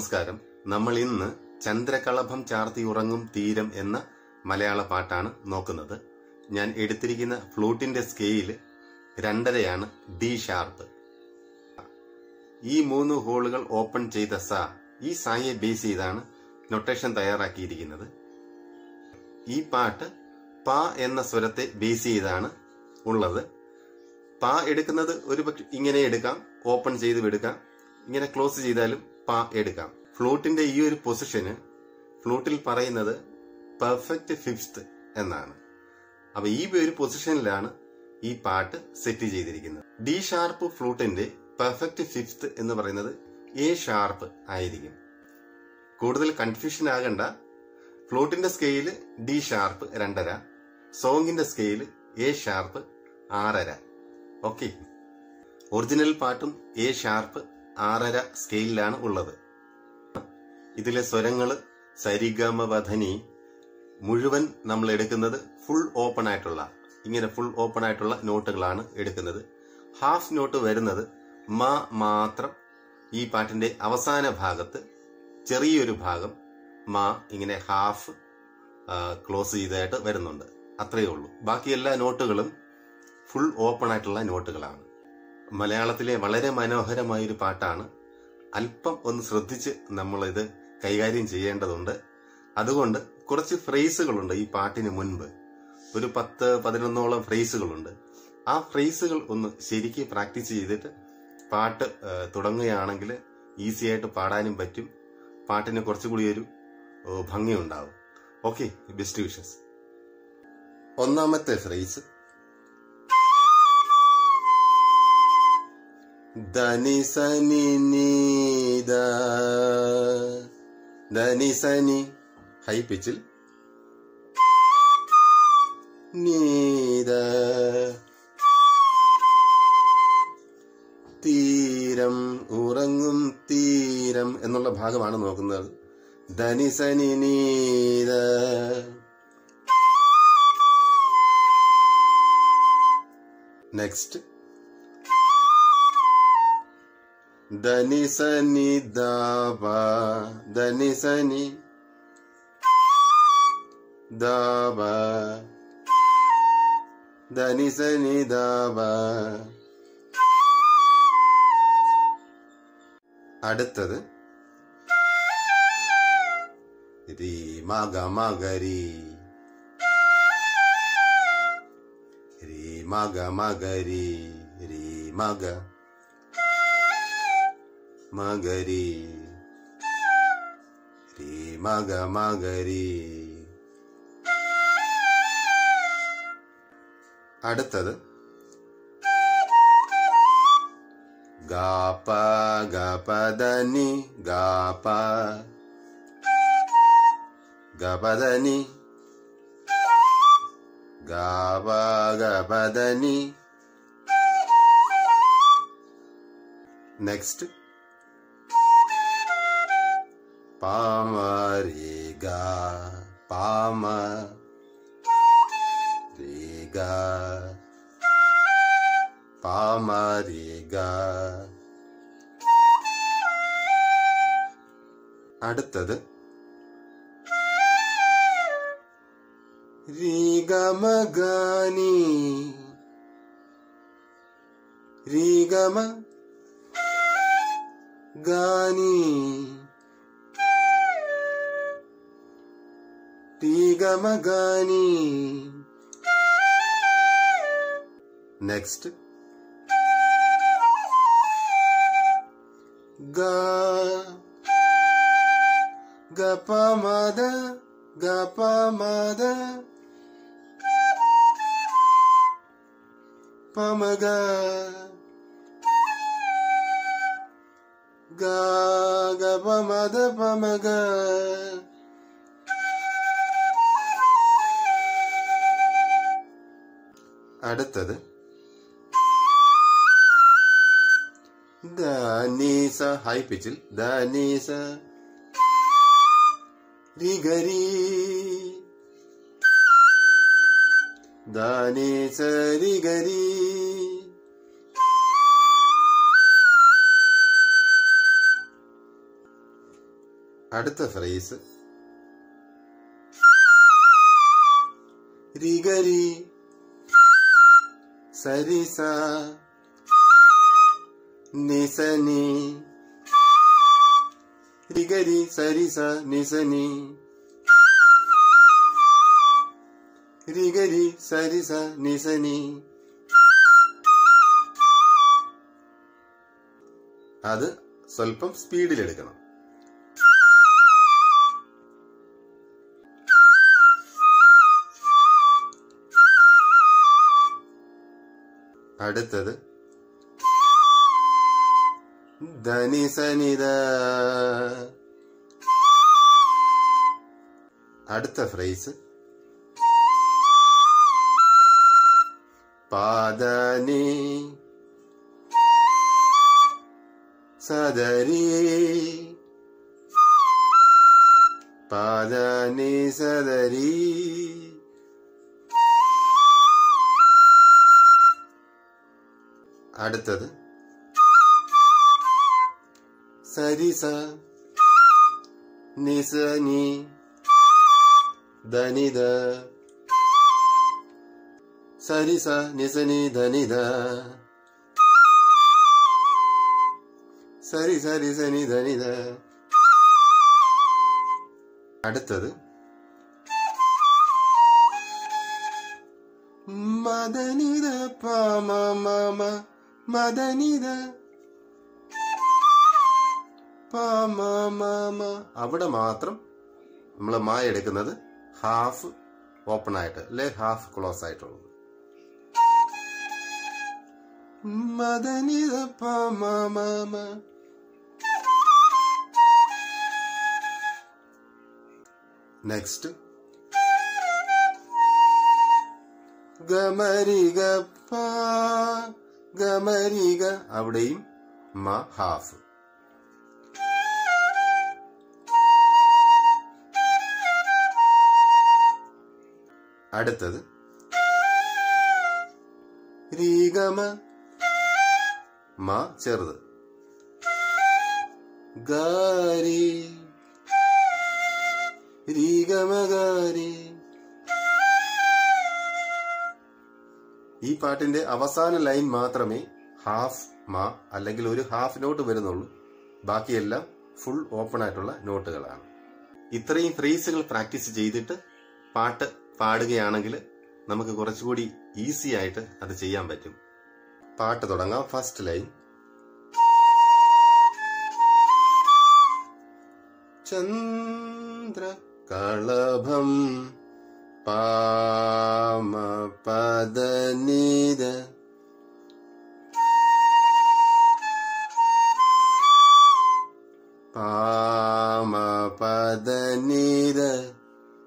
നമസ്കാരം. നമ്മൾ ഇന്ന് ചന്ദ്രകളഭം ചാർത്തി ഉറങ്ങും തീരം എന്ന മലയാള പാട്ടാണ് നോക്കുന്നത്. ഞാൻ എടുത്തിരിക്കുന്ന ഫ്ലൂട്ടിന്റെ സ്കെയിൽ രണ്ടരയാണ് ഡി ഷാർപ്പ് ഈ മൂന്ന് ഹോളുകൾ ഓപ്പൺ ചെയ്ത സ ഈ സായെ ബേസ് ചെയ്താണ് നൊട്ടേഷൻ തയ്യാറാക്കിയിരിക്കുന്നത്. ഈ പാട്ട് പ എന്ന സ്വരത്തെ ബേസ് ചെയ്താണ് ഉള്ളത്. പ എടുക്കുന്നത് ഒരു ഇങ്ങനെ എടുക്കാം ഓപ്പൺ ചെയ്ത് എടുക്കാം. ഇങ്ങനെ ക്ലോസ് ചെയ്താലും എടുക്കാം. ഫ്ലൂട്ടിന്റെ ഈ ഒരു പൊസിഷന് ഫ്ലൂട്ടിൽ പറയുന്നത് പെർഫെക്റ്റ് ഫിഫ്ത്ത് എന്നാണ്. അപ്പൊ ഈ ഒരു പൊസിഷനിലാണ് ഈ പാട്ട് സെറ്റ് ചെയ്തിരിക്കുന്നത്. ഡി ഷാർപ്പ് ഫ്ലൂട്ടിന്റെ പെർഫെക്റ്റ് ഫിഫ്ത്ത് എന്ന് പറയുന്നത് എ ഷാർപ്പ് ആയിരിക്കും. കൂടുതൽ കൺഫ്യൂഷൻ ആകണ്ട. ഫ്ലൂട്ടിന്റെ സ്കെയിൽ ഡി ഷാർപ്പ് രണ്ടര. സോങ്ങിന്റെ സ്കെയിൽ എ ഷാർപ്പ് ആറര. ഓക്കെ ഒറിജിനൽ പാട്ടും എ ഷാർപ്പ് ആറര സ്കെയിലാണ് ഉള്ളത്. ഇതിലെ സ്വരങ്ങൾ സരിഗമ വധനി മുഴുവൻ നമ്മൾ എടുക്കുന്നത് ഫുൾ ഓപ്പൺ ആയിട്ടുള്ള ഇങ്ങനെ ഫുൾ ഓപ്പൺ ആയിട്ടുള്ള നോട്ടുകളാണ് എടുക്കുന്നത്. ഹാഫ് നോട്ട് വരുന്നത് മ മാത്രം ഈ പാട്ടിന്റെ അവസാന ഭാഗത്ത് ചെറിയൊരു ഭാഗം മ ഇങ്ങനെ ഹാഫ് ക്ലോസ് ചെയ്തതായിട്ട് വരുന്നുണ്ട്. അത്രയേ ഉള്ളൂ. ബാക്കി എല്ലാ നോട്ടുകളും ഫുൾ ഓപ്പൺ ആയിട്ടുള്ള നോട്ടുകളാണ്. മലയാളത്തിലെ വളരെ മനോഹരമായ ഒരു പാട്ടാണ്. അല്പം ഒന്ന് ശ്രദ്ധിച്ച് നമ്മൾ ഇത് കൈകാര്യം ചെയ്യേണ്ടതുണ്ട്. അതുകൊണ്ട് കുറച്ച് ഫ്രേസുകളുണ്ട് ഈ പാട്ടിന് മുൻപ്. ഒരു പത്ത് പതിനൊന്നോളം ഫ്രേസുകളുണ്ട്. ആ ഫ്രേസുകൾ ഒന്ന് ശരിക്ക് പ്രാക്ടീസ് ചെയ്തിട്ട് പാട്ട് തുടങ്ങുകയാണെങ്കിൽ ഈസി ആയിട്ട് പാടാനും പറ്റും. പാട്ടിന് കുറച്ചുകൂടി ഒരു ഭംഗിയുണ്ടാവും. Okay best wishes. ഒന്നാമത്തെ ഫ്രേസ് ധനി സനി നീത. സനി ഹൈ പിച്ചിൽ നീത. തീരം ഉറങ്ങും തീരം എന്നുള്ള ഭാഗമാണ് നോക്കുന്നത്. ധനി സനി നീത. നെക്സ്റ്റ് ധനി സനി ദാവ ധനി സനി ദാവ ധനി സനി ദാവ അടുത്തത് രീ മഗ മകരി രീ മഗ മകരി രീ മഗ മകരി. രീ മഗ മകരി. അടുത്തത്. ഗാപ ഗപദനി ഗാപ. ഗപദനി ഗാപ ഗപദനി. നെക്സ്റ്റ് പാമരി ഗ പാമ രി പാമരിഗ. അടുത്തത് രീഗമഗാനി രീഗമ ഗാനി Gamagani. Next. Ga. Gapamada. Gapamada. Pamaga. Ga. Gapamada. Pamaga. അടുത്തത്. ദാനീസ ഹൈ പിച്ചിൽ ദാനീസ റിഗരി ദാനീസ റിഗരി അടുത്ത ഫ്രേസ് റിഗരി സരിസ നിസനി. രിഗരി സരിസ നിസനി. രിഗരി സരിസ നിസനി. അത് സ്വല്പം സ്പീഡിലെടുക്കണം അടുത്തത്. ധനിസനിത അടുത്ത ഫ്രേസ് പാദനി. സദരി. പാദനി സദരി. അടുത്തത് സരിസ നിസനി ധനിത സരിസ നിസനി ധനിത സരി സരി സനി ധനിത അടുത്തത് മദനിത പാമ മമ മദനിത പാമ മമ അവിടെ മാത്രം നമ്മൾ മായ എടുക്കുന്നത് ഹാഫ് ഓപ്പൺ ആയിട്ട് അല്ലെ? ഹാഫ് ക്ലോസ് ആയിട്ടുള്ളത്. മദനിത പമ നെക്സ്റ്റ് ഗമരിക ഗമരിക അവിടെയും മ ഹാഫ്. അടുത്തത്. രീഗമ മ ചെറുത്. ഗാരി. രീഗമഗാരി ഈ പാട്ടിന്റെ അവസാന ലൈൻ മാത്രമേ ഹാഫ് മ അല്ലെങ്കിൽ ഒരു ഹാഫ് നോട്ട് വരുന്നുള്ളൂ. ബാക്കിയെല്ലാം ഫുൾ ഓപ്പൺ ആയിട്ടുള്ള നോട്ടുകളാണ്. ഇത്രയും ഫ്രീസുകൾ പ്രാക്ടീസ് ചെയ്തിട്ട് പാട്ട് പാടുകയാണെങ്കിൽ നമുക്ക് കുറച്ചുകൂടി ഈസി ആയിട്ട് അത് ചെയ്യാൻ പറ്റും. പാട്ട് തുടങ്ങാം. ഫസ്റ്റ് ലൈൻ ചന്ദ്ര കളഭം പാമ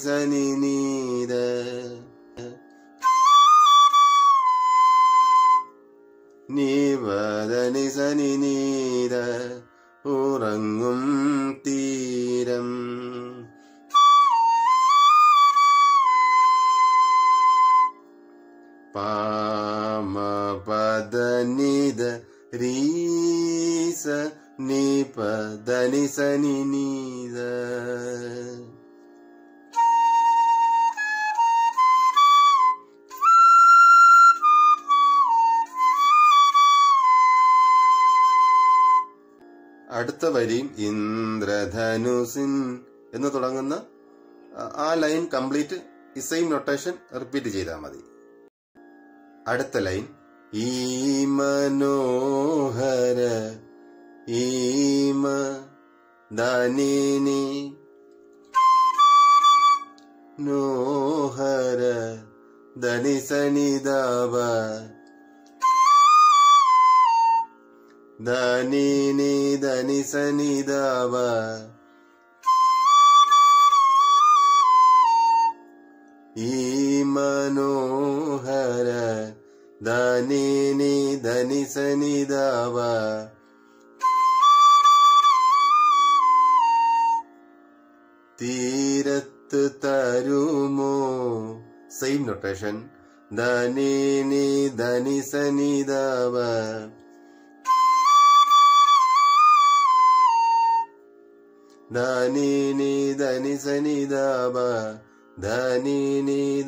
ധനി സനി നീത നീപദനി അടുത്ത വരിയും ഇന്ദ്രധനുസിൻ എന്ന് തുടങ്ങുന്ന ആ- ലൈൻ കംപ്ലീറ്റ് ഈ സെയിം നൊട്ടേഷൻ റിപ്പീറ്റ് ചെയ്താൽ മതി. അടുത്ത ലൈൻ ഈ മനോഹര ഈമ ദാനിനി നോഹര ധനി धनि धनि सनि दव मनोहर धनि धनि सनि दव तीरत् तरुमो। सेम् नोटेशन् धनि धनि सनि दव ധനി നി ധനി സനി ധനി നി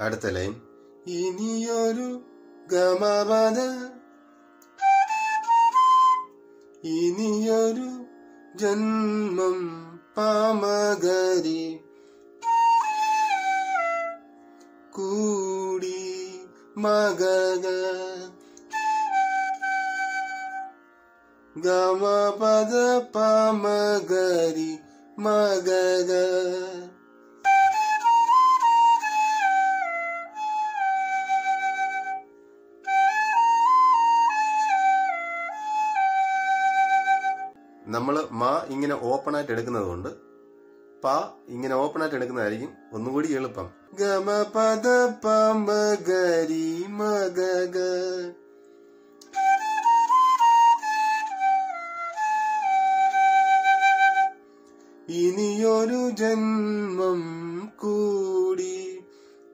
അടുത്ത ലൈൻ. ഇനിയൊരു ഗമപദ മഗഗ ഗമപദ പാമകരി മഗഗ നമ്മൾ മാ ഇങ്ങനെ ഓപ്പണായിട്ട് എടുക്കുന്നത് കൊണ്ട് പ ഇങ്ങനെ ഓപ്പൺ ആയിട്ട് എടുക്കുന്നതായിരിക്കും. ഒന്നുകൂടി എളുപ്പം. പമഗരി മഗഗ. ഇനിയൊരു ജന്മം കൂടി.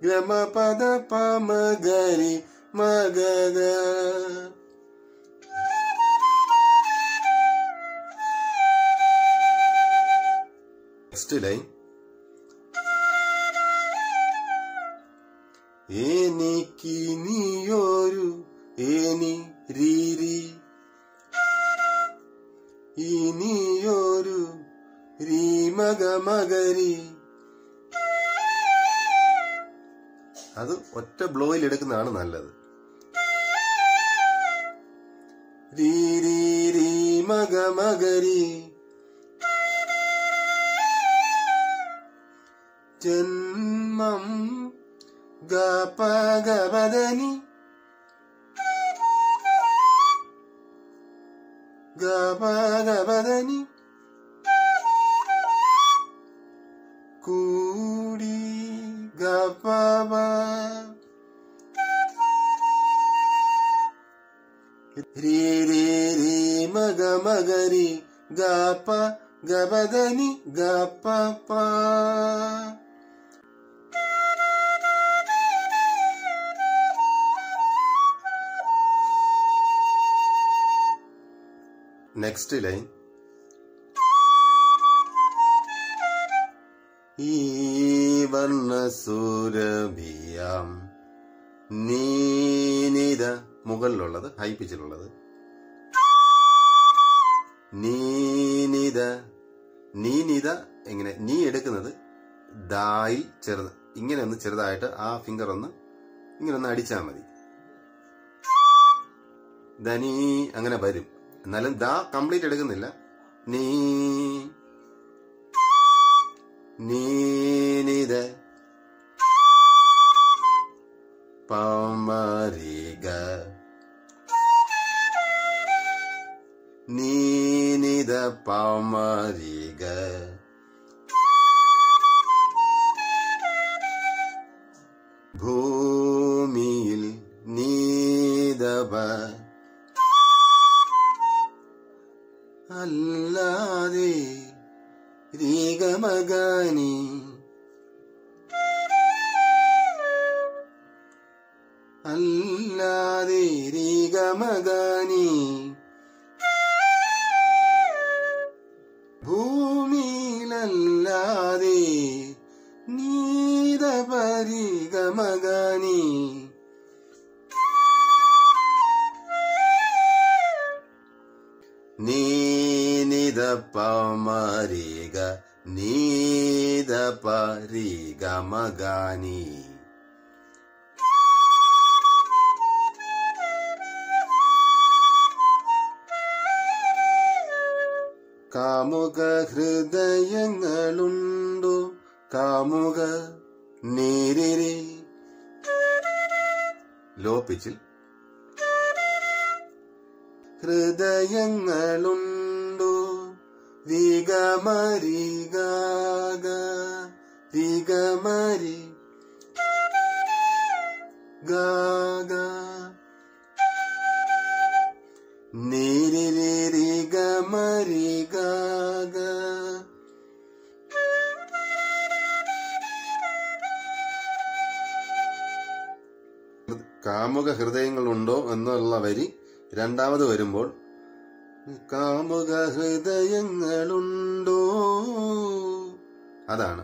ഗമപദ പമഗരി മഗഗ. നെക്സ്റ്റ് ലൈൻ എനിക്കിനിയൊരു ഏനി രീരി ഇനിയൊരു രീമകമകരി അത് ഒറ്റ ബ്ലോയിൽ എടുക്കുന്നതാണ് നല്ലത്. രീ രീ രീ മക Gadani. Gabada Badani Kuri Gababa ri, ri, ri, Maga Magari Gapa Gabadani Gapapa. Next line ഈ നീനിത മുകളിലുള്ളത് ഹൈ പിച്ചിലുള്ളത്. നീനിത നീനിത എങ്ങനെ നീ എടുക്കുന്നത് ദായി ചെറുത് ഇങ്ങനെ ഒന്ന് ചെറുതായിട്ട് ആ ഫിംഗർ ഒന്ന് ഇങ്ങനെ ഒന്ന് അടിച്ചാൽ മതി. ധനി അങ്ങനെ വരും. എന്നാലും ദാ കംപ്ലീറ്റ് എടുക്കുന്നില്ല. നീ നീനിത പമരിക നീനിത പമരിക ഭൂമിയിൽ നീതവ. അല്ലാതെ രീഗമഗാനി അല്ലാതെ രീഗമഗാനി പരിഗമഗാനി. കാമുക ഹൃദയങ്ങളുണ്ടു കാമുക നീരിരി. ലോ പിച്ചിൽ. ഹൃദയങ്ങളുണ്ടു വിഗമരി വിഗമരി ഗാഗ. നീരിരി ഗമരി ഗാഗ. കാമുക ഹൃദയങ്ങളുണ്ടോ എന്നുള്ള വരി രണ്ടാമത് വരുമ്പോൾ കാമുക ഹൃദയങ്ങളുണ്ടോ? അതാണ്.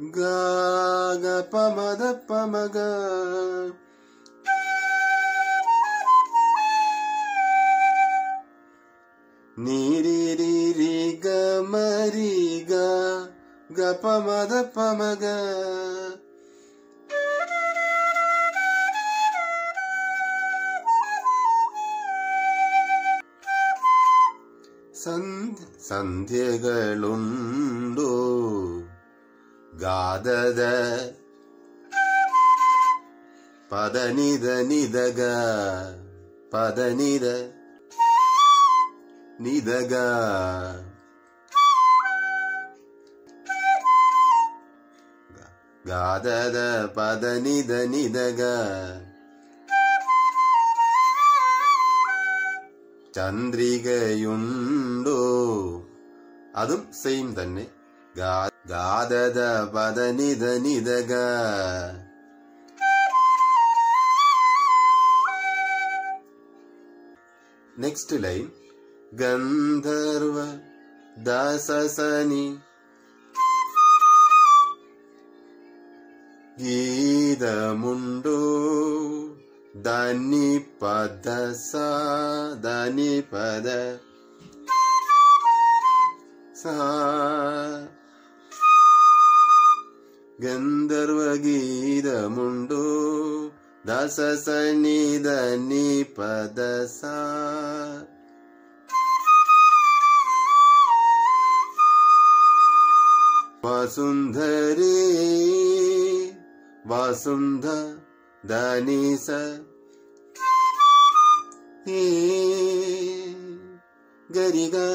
ഗാഗ പമദ പമഗ നീരിരി ഗമരി ഗ ഗ പമദ പമഗ സന്ധ്യകളുണ്ടോ? ഗാദത പദനിത നിതക പദനിത നിതക ഗാദത പദനിത നിതക ചന്ദ്രികയുണ്ടോ? അതും സെയിം തന്നെ. ഗാ- ഗാദത പദനിത നിതക നെക്സ്റ്റ് ലൈൻ ഗന്ധർവ ദാസസനി ഗീതമുണ്ടോ ധനി പദ സ ധനി പദ സ ഗന്ധർവഗീതമുണ്ടോ गन्धर्वगीरमुण्डो दश शनि धनिपदसारसुन्धरी वासुन्धनिसी गरिगा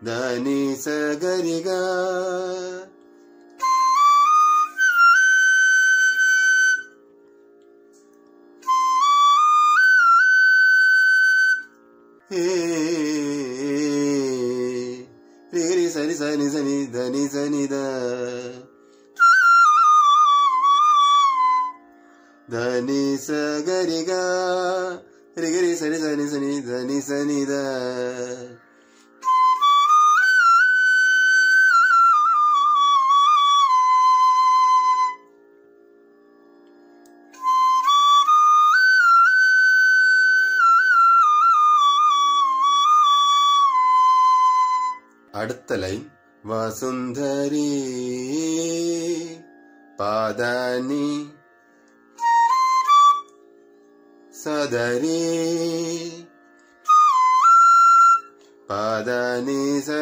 ഗരിക ധനിസ ഗരിക ഏ രിഗരി സനി സനി സനി ധനി സനി ധ ധനി സ ഗരിക രിഗരി സനി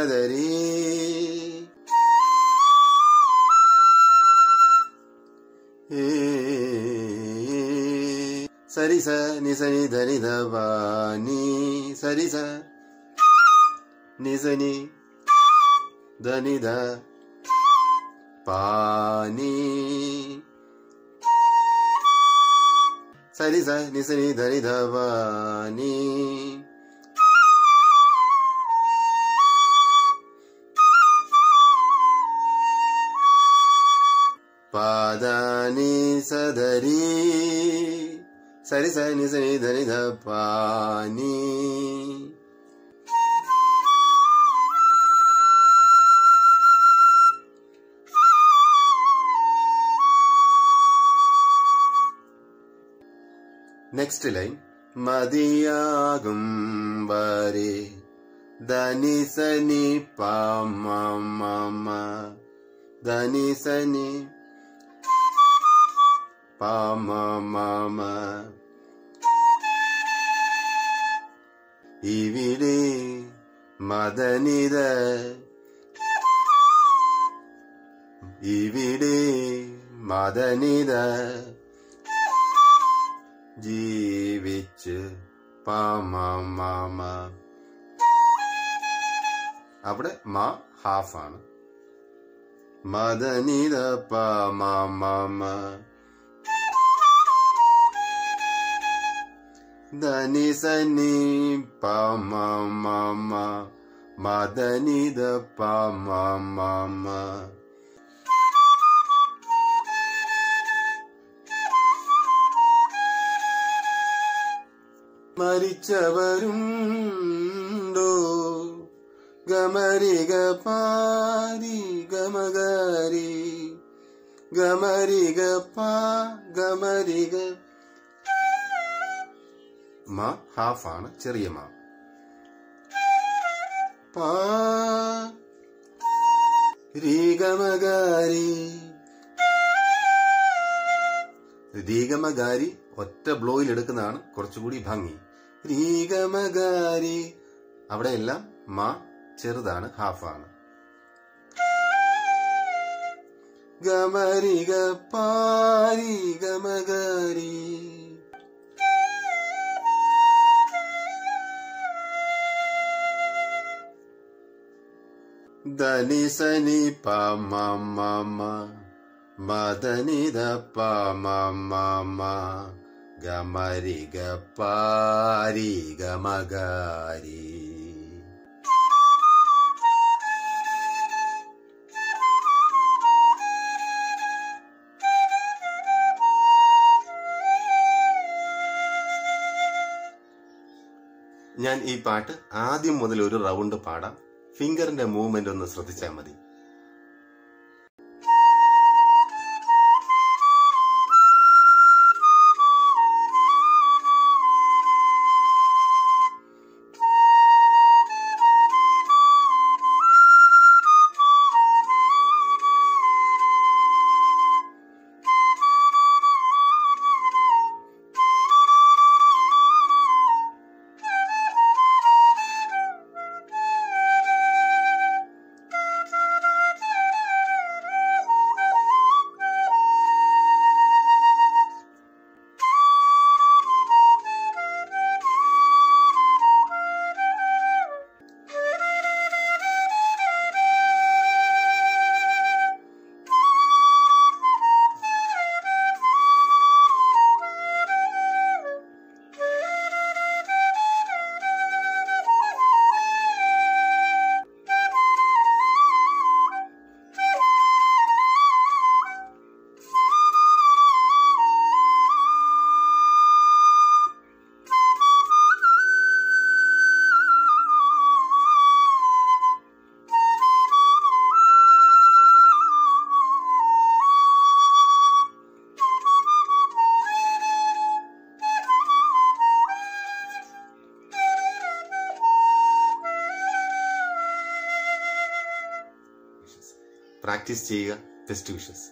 ಮಾದರಿ ಸರಿ ಸ ನಿ ಸನಿ ಧನಿ ಧ ಬಾನಿ ಸರಿ ಸ. ನಿ ಸನಿ ಧನಿ ಧ ಪಾನಿ ಸರಿ ಸ ನಿ ಸನಿ ಧನಿ పాదాని సదరి సరి సని సని ధని ధ పాని നെക്സ്റ്റ് ലൈൻ മതിയാകും വരെ ധനി സനി പമ ധനി സനി പാമ ഇവിടെ മദനിത ഇവിടെ മദനിത ജീവിച്ച് പാമ അവിടെ മ ഹാഫാണ്. മദനിത പാമ ധനി സനി പാമ മദനിത പാമ മരിച്ചവരുണ്ടോ? ഗമരിക പാരി ഗമഗരി ഗമരിക പാ ഗമരിക മ ഹാഫ് ആണ് ചെറിയ മാ. പാ. രീഗമകാരി. ഒറ്റ ബ്ലോയിൽ എടുക്കുന്നതാണ് കുറച്ചുകൂടി ഭംഗി. രീഗമകാരി. അവിടെയെല്ലാം മാ ചെറുതാണ് ഹാഫാണ്. ഗമരിഗ പാരി ഗമകാരി ധനി സനി പമ മദനിത പമ ഗമരിക പാരി ഗമകാരി ഞാൻ ഈ പാട്ട് ആദ്യം മുതൽ ഒരു റൗണ്ട് പാടാം. ഫിംഗറിന്റെ മൂവ്മെന്റ് ഒന്ന് ശ്രദ്ധിച്ചാൽ മതി. പ്രാക്ടീസ് ചെയ്യുക ബെസ്റ്റ് വിഷസ്